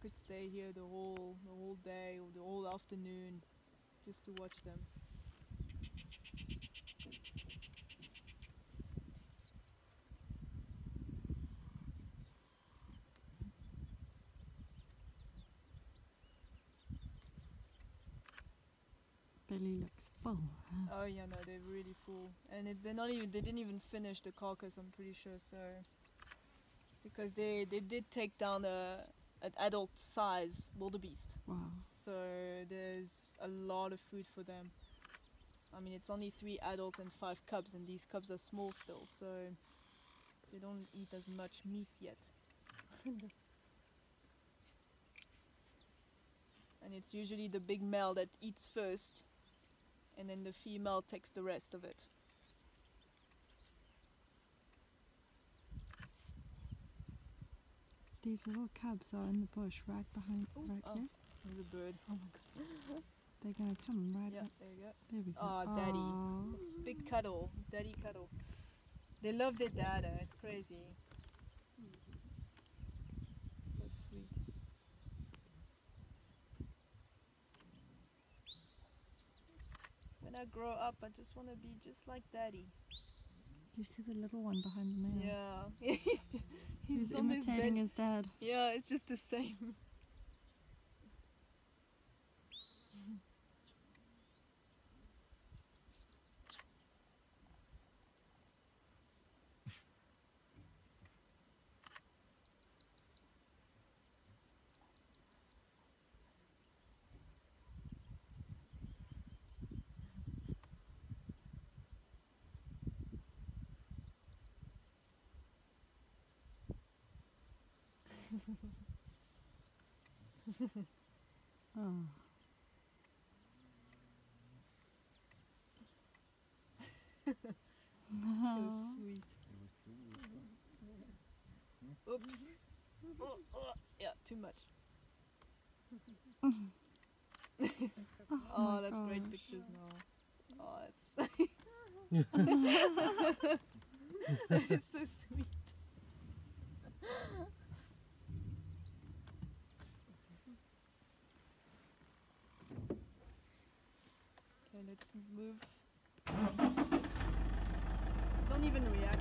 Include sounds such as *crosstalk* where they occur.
Could stay here the whole the whole day or the whole afternoon just to watch them. Belly looks full. Oh yeah, no, they're really full, and it, they're not even. They didn't even finish the carcass. I'm pretty sure. So because they they did take down a an adult size wildebeest. Wow. So there's a lot of food for them. I mean, it's only three adults and five cubs, and these cubs are small still, so they don't eat as much meat yet. *laughs* and it's usually the big male that eats first, and then the female takes the rest of it. These little cubs are in the bush right behind, Ooh, right oh. here. There's a bird. Oh my god. They're gonna come right Yeah, up. there you go. There we go. Aw, daddy. It's big cuddle, daddy cuddle. They love their dada. It's crazy. So sweet. When I grow up, I just want to be just like daddy. Do you see the little one behind the man? Yeah, *laughs* imitating his dad. Yeah, it's just the same. Oh. *laughs* So sweet. Oops. Oh, oh, yeah, too much. *laughs* Oh, oh, my that's great pictures now. Oh, that's that is so sweet. Okay, let's move. Don't even react